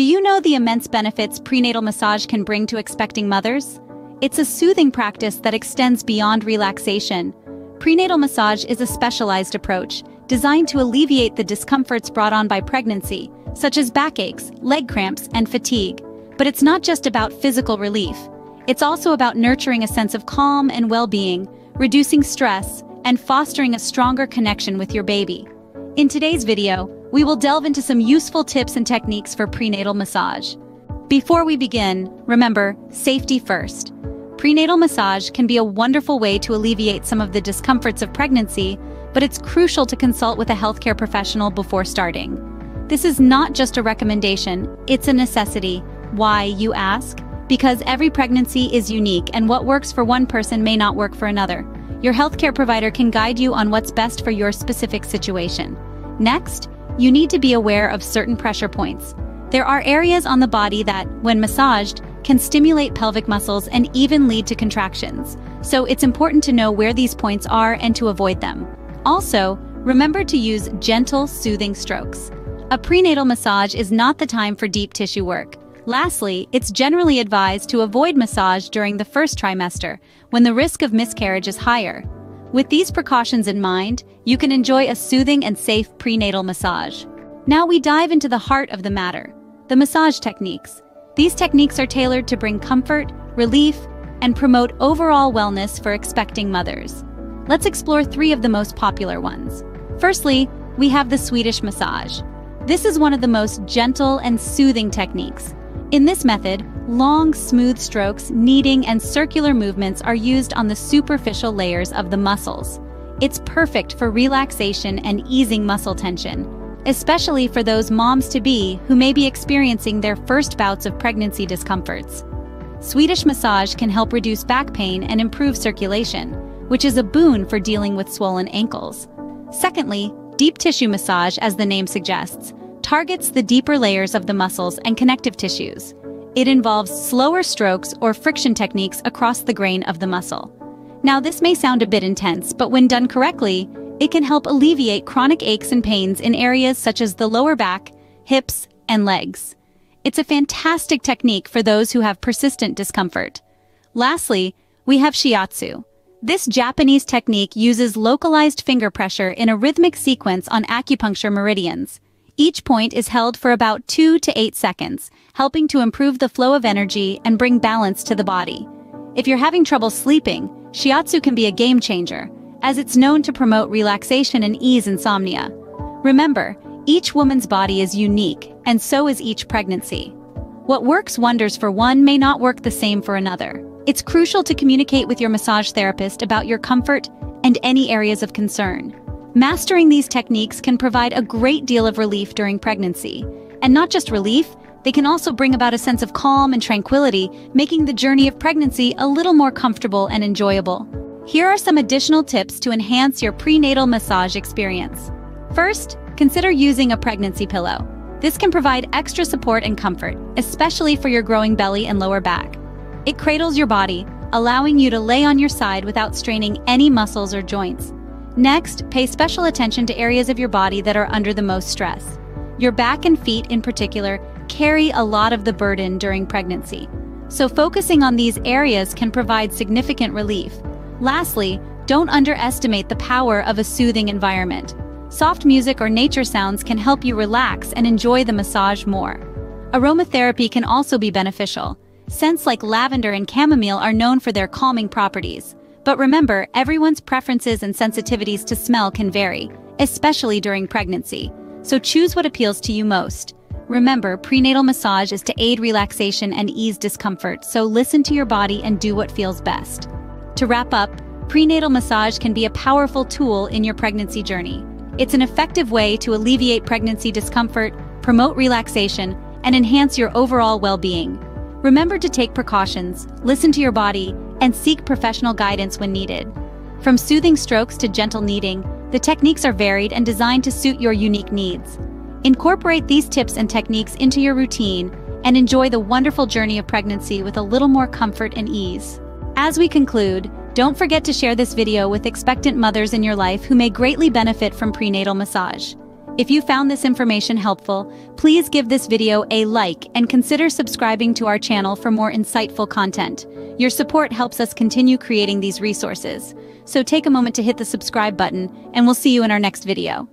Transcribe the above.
Do you know the immense benefits prenatal massage can bring to expecting mothers? It's a soothing practice that extends beyond relaxation. Prenatal massage is a specialized approach designed to alleviate the discomforts brought on by pregnancy, such as backaches, leg cramps, and fatigue. But it's not just about physical relief. It's also about nurturing a sense of calm and well-being, reducing stress, and fostering a stronger connection with your baby. In today's video, we will delve into some useful tips and techniques for prenatal massage. Before we begin, remember, safety first. Prenatal massage can be a wonderful way to alleviate some of the discomforts of pregnancy, but it's crucial to consult with a healthcare professional before starting. This is not just a recommendation, it's a necessity. Why, you ask? Because every pregnancy is unique and what works for one person may not work for another. Your healthcare provider can guide you on what's best for your specific situation. Next, you need to be aware of certain pressure points. There are areas on the body that, when massaged, can stimulate pelvic muscles and even lead to contractions. So it's important to know where these points are and to avoid them. Also, remember to use gentle, soothing strokes. A prenatal massage is not the time for deep tissue work. Lastly, it's generally advised to avoid massage during the first trimester, when the risk of miscarriage is higher. With these precautions in mind, you can enjoy a soothing and safe prenatal massage. Now we dive into the heart of the matter, the massage techniques. These techniques are tailored to bring comfort, relief, and promote overall wellness for expecting mothers. Let's explore three of the most popular ones. Firstly, we have the Swedish massage. This is one of the most gentle and soothing techniques. In this method, long, smooth strokes, kneading, and circular movements are used on the superficial layers of the muscles. It's perfect for relaxation and easing muscle tension, especially for those moms-to-be who may be experiencing their first bouts of pregnancy discomforts. Swedish massage can help reduce back pain and improve circulation, which is a boon for dealing with swollen ankles. Secondly, deep tissue massage, as the name suggests, targets the deeper layers of the muscles and connective tissues. It involves slower strokes or friction techniques across the grain of the muscle. Now, this may sound a bit intense, but when done correctly, it can help alleviate chronic aches and pains in areas such as the lower back, hips, and legs. It's a fantastic technique for those who have persistent discomfort. Lastly, we have shiatsu. This Japanese technique uses localized finger pressure in a rhythmic sequence on acupuncture meridians. Each point is held for about 2 to 8 seconds, helping to improve the flow of energy and bring balance to the body. If you're having trouble sleeping, shiatsu can be a game changer, as it's known to promote relaxation and ease insomnia. Remember, each woman's body is unique, and so is each pregnancy. What works wonders for one may not work the same for another. It's crucial to communicate with your massage therapist about your comfort and any areas of concern. Mastering these techniques can provide a great deal of relief during pregnancy. And not just relief, they can also bring about a sense of calm and tranquility, making the journey of pregnancy a little more comfortable and enjoyable. Here are some additional tips to enhance your prenatal massage experience. First, consider using a pregnancy pillow. This can provide extra support and comfort, especially for your growing belly and lower back. It cradles your body, allowing you to lay on your side without straining any muscles or joints. Next, pay special attention to areas of your body that are under the most stress. Your back and feet, in particular, carry a lot of the burden during pregnancy. So focusing on these areas can provide significant relief. Lastly, don't underestimate the power of a soothing environment. Soft music or nature sounds can help you relax and enjoy the massage more. Aromatherapy can also be beneficial. Scents like lavender and chamomile are known for their calming properties. But remember, everyone's preferences and sensitivities to smell can vary, especially during pregnancy. So choose what appeals to you most. Remember, prenatal massage is to aid relaxation and ease discomfort, so listen to your body and do what feels best. To wrap up, prenatal massage can be a powerful tool in your pregnancy journey. It's an effective way to alleviate pregnancy discomfort, promote relaxation, and enhance your overall well-being. Remember to take precautions, listen to your body, and seek professional guidance when needed. From soothing strokes to gentle kneading, the techniques are varied and designed to suit your unique needs. Incorporate these tips and techniques into your routine and enjoy the wonderful journey of pregnancy with a little more comfort and ease. As we conclude, don't forget to share this video with expectant mothers in your life who may greatly benefit from prenatal massage. If you found this information helpful, please give this video a like and consider subscribing to our channel for more insightful content. Your support helps us continue creating these resources. So take a moment to hit the subscribe button, and we'll see you in our next video.